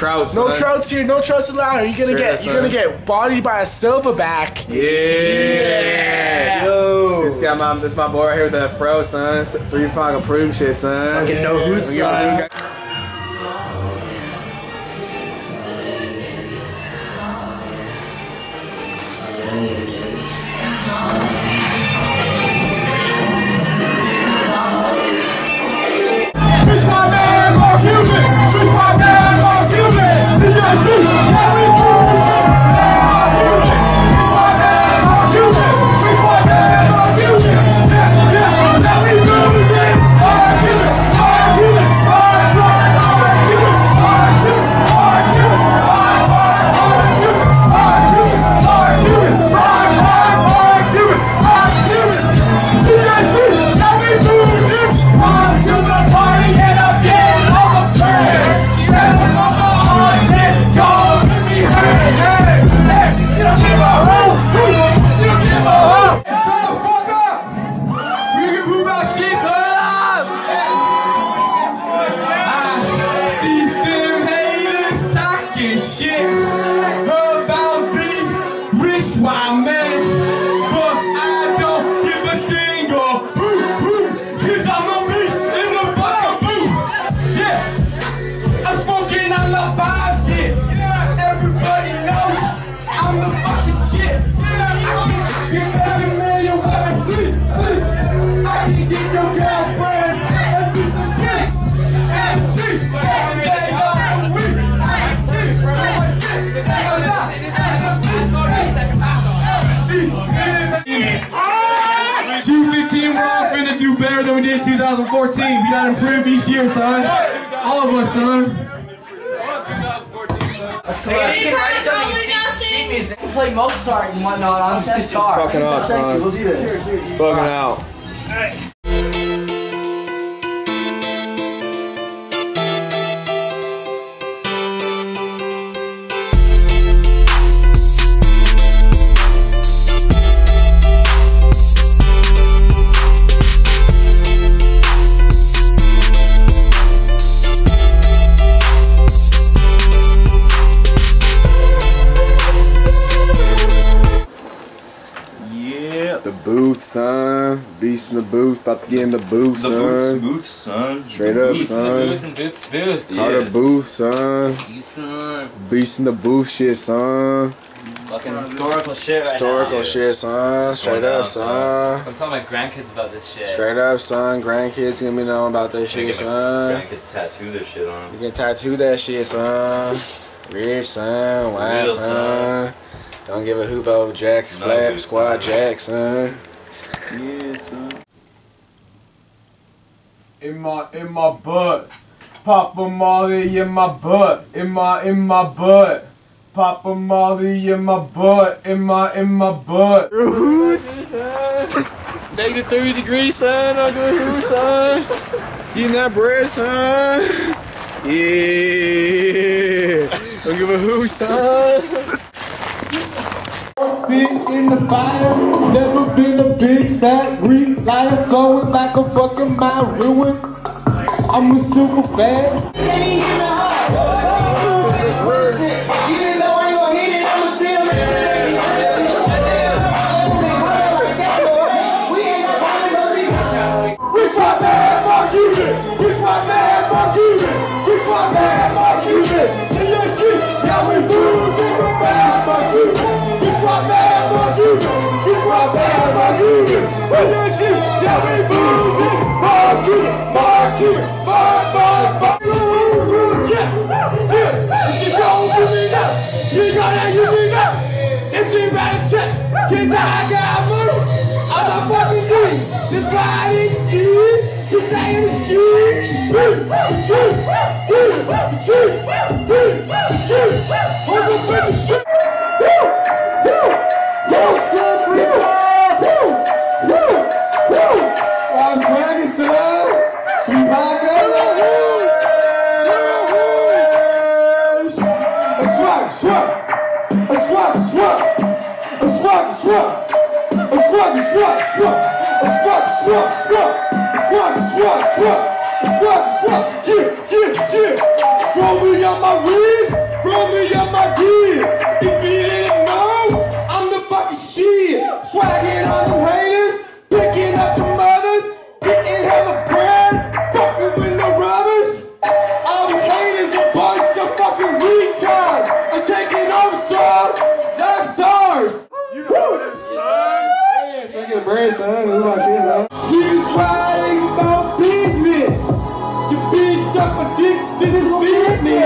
No trouts. No son. trouts here. No trouts allowed. You're gonna Sure, get. You're gonna get bodied by a silverback. Yeah. Yo. This got my this my boy right here with that fro, son. Three fucking approved shit, son. Fucking no hoots, son. Better than we did in 2014. We gotta improve each year, son. All of us, son. can write some sheet music. Play Mozart and whatnot on guitar. Fucking up, son. We'll do this. Bugging out. Yeah. Son. In the booth. About to get in the booth, The son. booth, son. Straight up, son. and boots, booth. Carter Yeah. booth, son. You son. Beast in the booth, shit, son. Fucking historical shit right Historical now. shit, son. Straight up, down, son. I'm telling my grandkids about this shit. Straight up, son. Grandkids gonna be knowing about this shit, son. grandkids tattoo their shit on You can tattoo that shit, son. Rich, son. Wild, son. son. Don't give a hoop over Jack, No flap, good, squad, son. Jack, son. Yeah, son. in my in my butt. Papa Molly in my butt. In my in my butt. Papa Molly in my butt. In my in my butt. Roots. Negative 30 degrees, son. I'm doing hoop, son. Getting that bread, son. Yeah. Don't give a hoop, son. In the fire. Never been a big fat Greek liar. Flowing like a fucking mile ruin. I'm a super fan. Shit. Shoot, shoot, shoot, shoot, shoot, shoot. Hold Ratchet. Throw me on my wrist. Throw me on my gear.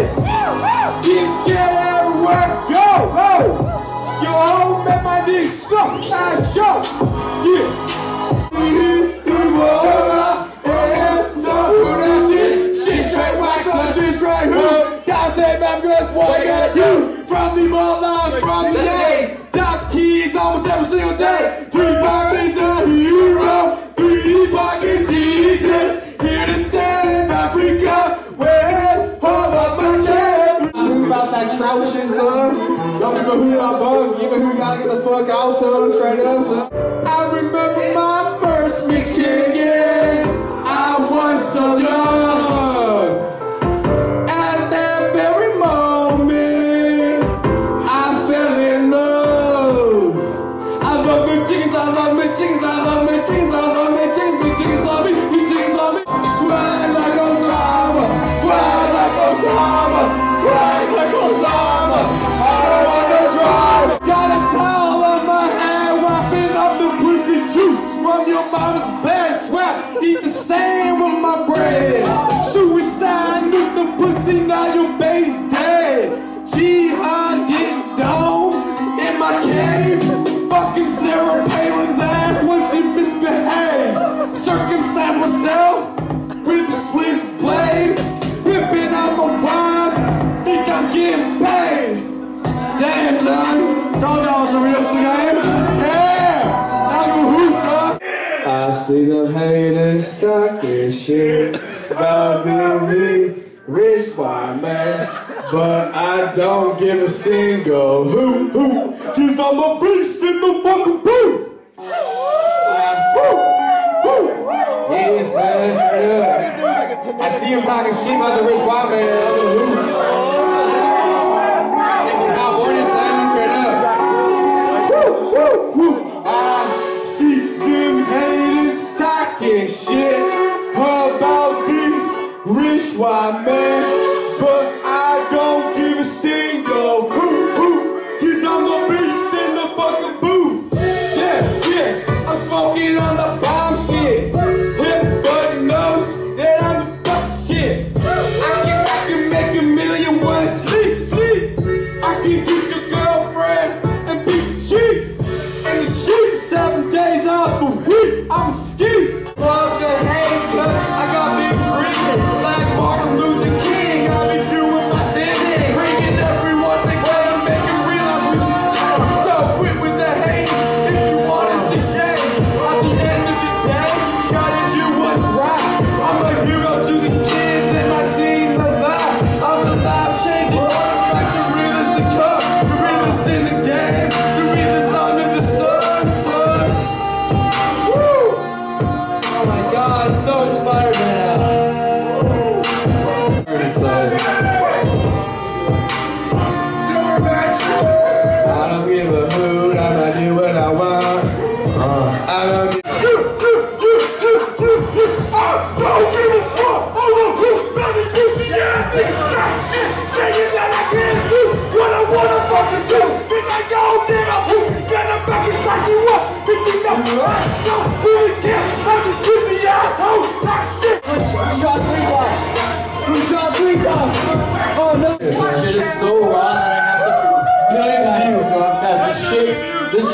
is. Keep shit and work, go, go. Your home met my knees, slow, I show. Yeah. Hola, and so who that shit? Right, wax, so she's right, who? Gotta say, man, girls. From the mall from the day. Top keys almost every single day. Three pockets a hero. Three pockets Jesus. Here to save Africa. Well, all how shit, son. Don't give a hoot about bug, give a hoot, gotta get the fuck out, son. Straight up, son. I remember my. myself with the Swiss blade, ripping out my rhymes. Bitch, I'm getting paid. Damn, son, told y'all was a real scam. Yeah, I know who, son. I see them haters talking shit about me, rich white man. But I don't give a single hoot hoot, cause I'm a beast in the fucking booth. real. I see him talking shit about the rich white man. I see them haters talking shit about the rich white man. aos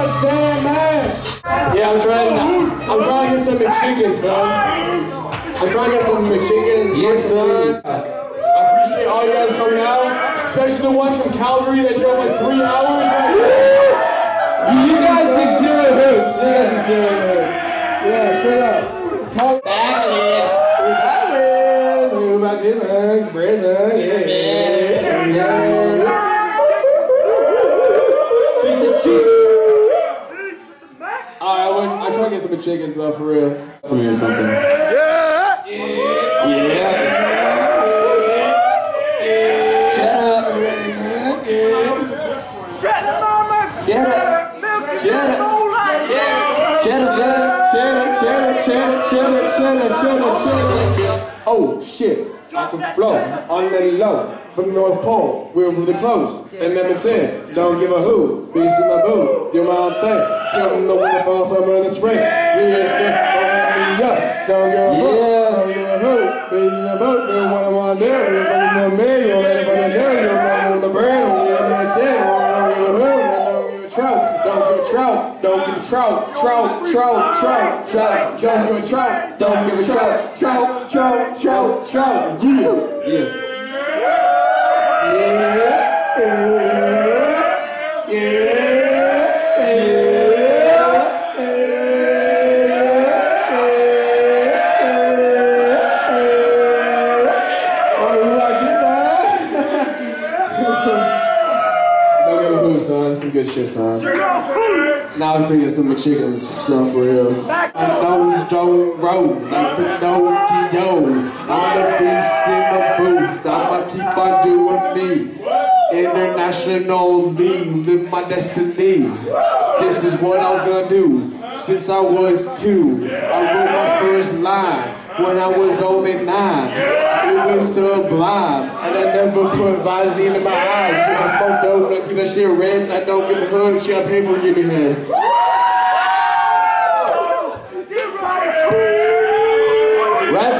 a damn ass. Yeah, I'm trying. I'm trying to get some McChicken, son. I'm trying to get some McChicken. Yes, son. I appreciate all you guys coming out, especially the ones from Calgary that drove like three hours. Right? You guys think zero hoots. You guys think zero hoots. Yeah, shut up. Talk backlifts. Backlifts. Move out your prison. Yeah. yeah. I try to get some chickens though, for real. Let me hear something. Yeah. Shut up. Shut up. Shut up. Shut up, son. Cheddar, cheddar, cheddar, cheddar, cheddar, cheddar, cheddar. Oh shit, I can flow on the low from the North Pole. We're really close. And it's in. Don't give a who. Beast in my boo. Do my own thing. Them the winter, summer, and the spring. Yeah, sir. Don't me up. Don't give a who. Yeah. Don't give a who. Beast in my boat. Do what I want to do. Going to me. You're let it run the trout. Trout. Trout, trout, trout. Don't give a trout. Don't give a trout. Trout, trout, trout, trout. Yeah. Yeah. Some McChickens, son, for real. My nose don't roll like Pinocchio. I'm the beast in the booth. I'ma keep on doing me. International league, live my destiny. This is what I was gonna do since I was two. I wrote my first line when I was only nine. It was sublime, and I never put Visine in my eyes because I smoke dope, I keep that shit red, and I don't give a hood. Shit, I pay for it, give me head.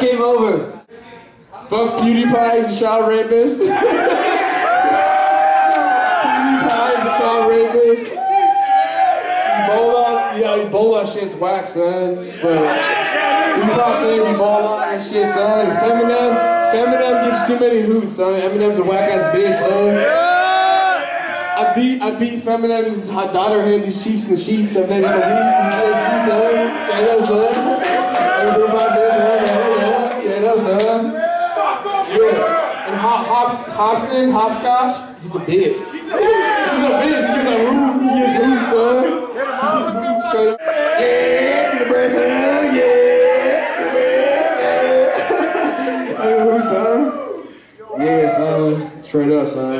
Game over. Fuck PewDiePie, he's a child rapist. PewDiePie is a child rapist. Ebola, yeah, Ebola shit's whack, son. But you stop saying Ebola and shit, son. Feminem, Feminem gives too many hoots, son. Eminem's a whack ass bitch, son. I beat, I beat Feminem's daughter had these cheeks and sheets, and then a week, and she said, you know, son. Everybody, Hops, Hobson, Hopscotch, he's a bitch. He's a bitch. He gives a hoot. He gives hoot, son. He gives hoot straight up. Yeah, get the breast, son. Yeah, get the breast, yeah. Son. Yeah, son. Straight up, son.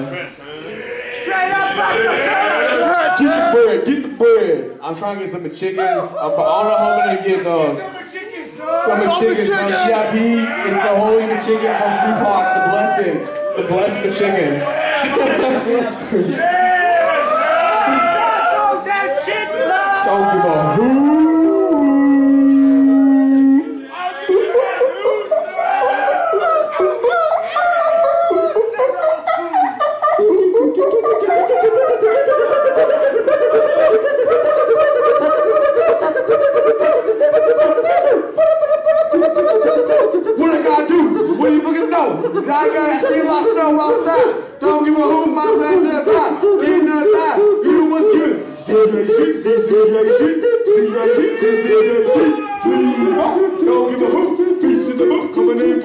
Get the bread. Get the bread. I'm trying to get some chickens. I'm, I don't know how many get though. Some chicken, some VIP is the holy chicken from Tupac, the blessing. The blessed chicken. Don't give a Don't give a hoot.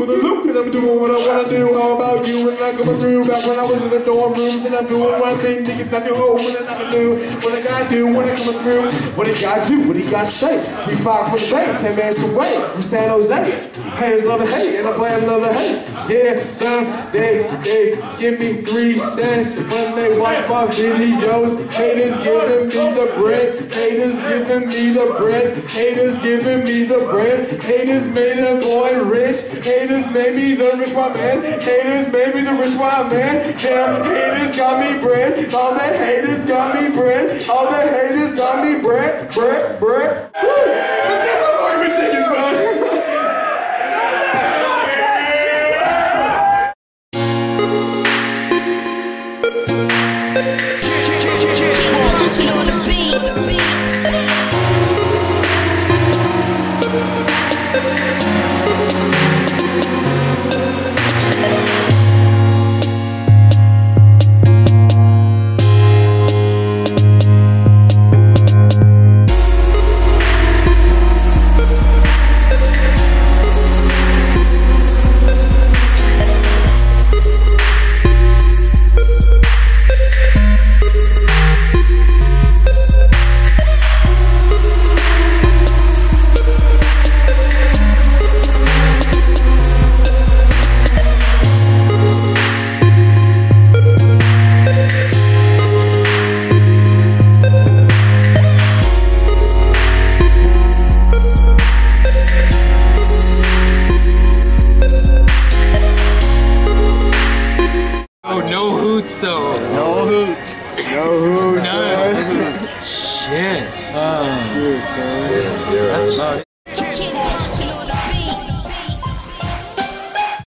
For the loop, and I'm doing what I wanna do. How about you? And I'm coming through back when I was in the dorm rooms, and I'm doing one thing, niggas not do home, and I'm do what I gotta do when I through. What he gotta do? What he gotta say? We five from the bay, ten minutes away from San Jose. Haters love to hate, and I play them love to hate. Yeah, son, they they give me three cents when they watch my videos. Haters giving me the bread. Haters giving me the bread. Haters giving me the bread. Haters made a boy rich. Haters made me the rich white man. Haters made me the rich white man. Damn, haters got me bread. All the haters got me bread. All the haters got me bread. Bread, bread. Woo! Let's get some fucking chicken, son.